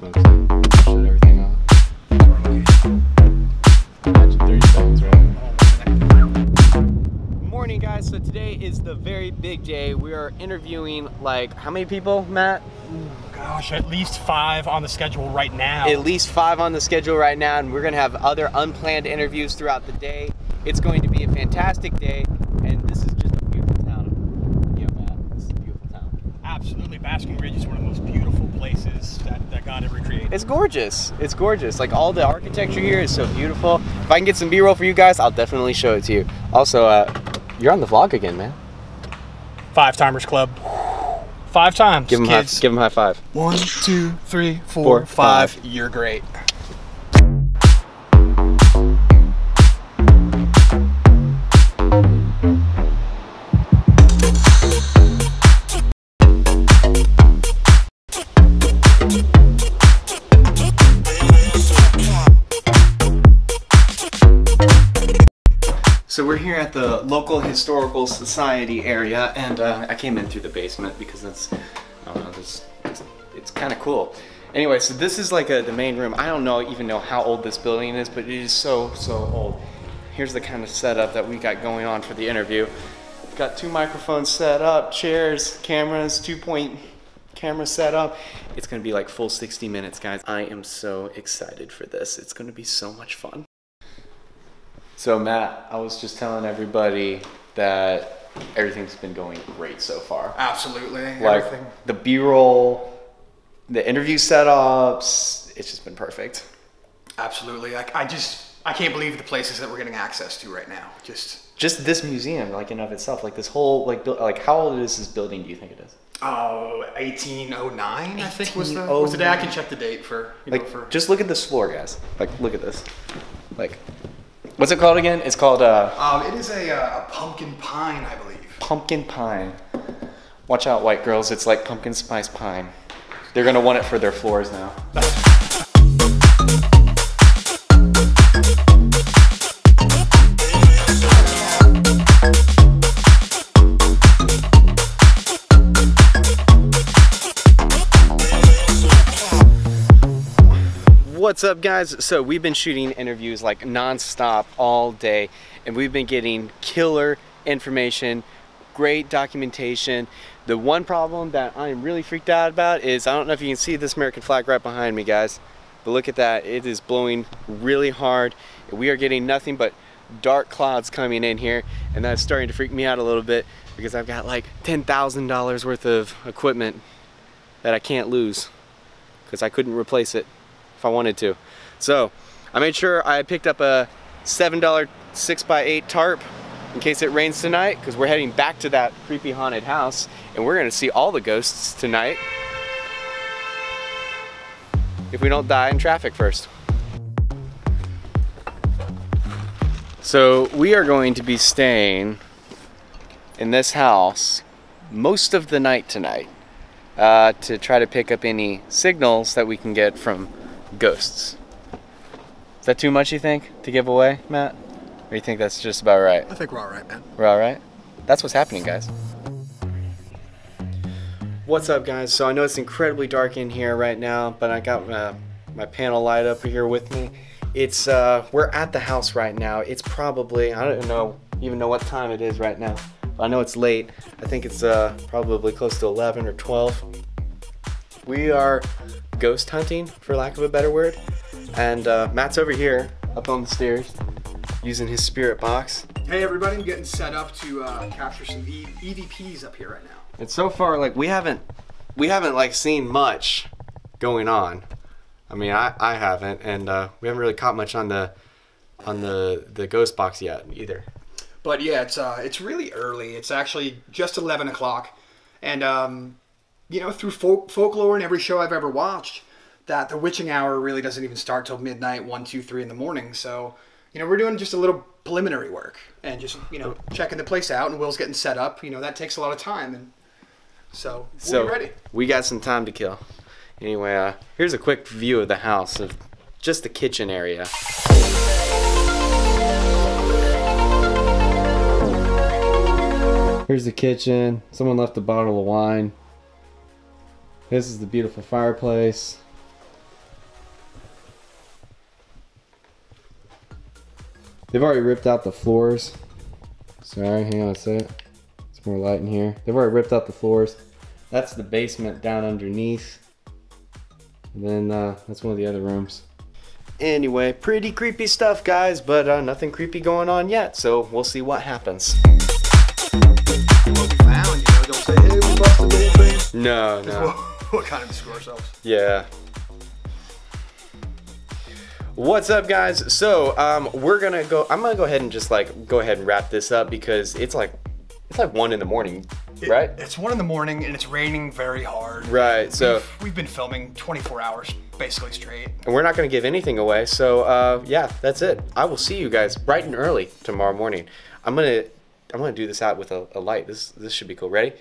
smoke some. Shut everything off. Imagine 30 seconds, right? Morning, guys. So today is the very big day. We are interviewing like how many people, Matt? Gosh, at least five on the schedule right now. At least five on the schedule right now, and we're gonna have other unplanned interviews throughout the day. It's going to be a fantastic day, and this is just a beautiful town. Yeah, Matt, this is a beautiful town. Absolutely, Basking Ridge is one of the most beautiful places that, that God ever created. It's gorgeous. It's gorgeous. Like all the architecture here is so beautiful. If I can get some B-roll for you guys, I'll definitely show it to you. Also, uh, you're on the vlog again, man. Five Timers Club. Five times. Give them, high, give him high five. One, two, three, Four, four, five. five. You're great. So we're here at the local historical society area, and uh, I came in through the basement because that's, I don't know, this, it's, it's kind of cool. Anyway, so this is like a, the main room. I don't know even know how old this building is, but it is so so old. Here's the kind of setup that we got going on for the interview. Got two microphones set up, chairs, cameras, two point camera set up. It's gonna be like full 60 minutes, guys. I am so excited for this. It's gonna be so much fun. So Matt, I was just telling everybody that everything's been going great so far. Absolutely. Like the B-roll, the interview setups, it's just been perfect. Absolutely. Like I just, I can't believe the places that we're getting access to right now. Just, Just this museum, like in of itself, like this whole like like how old is this building? Do you think it is? oh, 1809, I think was the, was the day. I can check the date for, you know, Like for. just look at this floor, guys. Like look at this. Like what's it called again? It's called uh, Um, it is a, uh, a pumpkin pine, I believe. pumpkin pine. Watch out, white girls. It's like pumpkin spice pine. They're gonna want it for their floors now. What's up, guys? So we've been shooting interviews like non-stop all day, and we've been getting killer information, great documentation. The one problem that I'm really freaked out about is I don't know if you can see this American flag right behind me, guys, but look at that. It is blowing really hard. We are getting nothing but dark clouds coming in here, and that's starting to freak me out a little bit because I've got like $10,000 worth of equipment that I can't lose because I couldn't replace it if I wanted to. So I made sure I picked up a $7 6x8 tarp in case it rains tonight because we're heading back to that creepy haunted house and we're gonna see all the ghosts tonight if we don't die in traffic first. So we are going to be staying in this house most of the night tonight uh, to try to pick up any signals that we can get from ghosts. Is that too much, you think, to give away, Matt? Or you think that's just about right? I think we're all right, man. We're all right? That's what's happening, guys. What's up, guys? So I know it's incredibly dark in here right now, but I got uh, my panel light up here with me. It's uh, we're at the house right now. It's probably I don't know even know what time it is right now. But I know it's late. I think it's uh, probably close to 11 or 12. We are ghost hunting, for lack of a better word, and uh, Matt's over here up on the stairs using his spirit box. Hey everybody, I'm getting set up to uh, capture some e- EVPs up here right now. And so far, like we haven't, we haven't like seen much going on. I mean, I, I haven't, and uh, we haven't really caught much on the, on the the ghost box yet either. But yeah, it's uh, it's really early. It's actually just 11 o'clock, and um, you know, through folk- folklore and every show I've ever watched, that the witching hour really doesn't even start till midnight, one, two, three in the morning. So, you know, we're doing just a little preliminary work and just you know checking the place out, and Will's getting set up. You know, that takes a lot of time, and so we'll So be ready. we got some time to kill. Anyway, uh, here's a quick view of the house of just the kitchen area. Here's the kitchen. Someone left a bottle of wine. This is the beautiful fireplace. They've already ripped out the floors. Sorry, hang on a second. It's more light in here. They've already ripped out the floors. That's the basement down underneath. And then uh, that's one of the other rooms. Anyway, pretty creepy stuff, guys, but uh, nothing creepy going on yet, so we'll see what happens. No, no. What kind of screw ourselves? Yeah. What's up, guys? So, um, we're gonna go. I'm gonna go ahead and just like go ahead and wrap this up because it's like it's like one in the morning, right? It's one in the morning and it's raining very hard. Right. So, We've, we've been filming 24 hours basically straight. and we're not gonna give anything away. So, uh, yeah, that's it. I will see you guys bright and early tomorrow morning. I'm gonna I'm gonna do this out with a, a light. This this should be cool. Ready?